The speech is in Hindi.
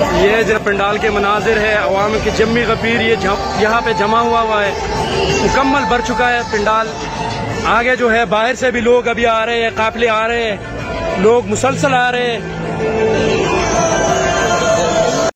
ये जो पंडाल के मनाजिर है, अवाम की जमी गफीर ये यहाँ पे जमा हुआ हुआ है। मुकम्मल भर चुका है पंडाल। आगे जो है, बाहर से भी लोग अभी आ रहे हैं, काफिले आ रहे हैं। लोग मुसलसल आ रहे हैं।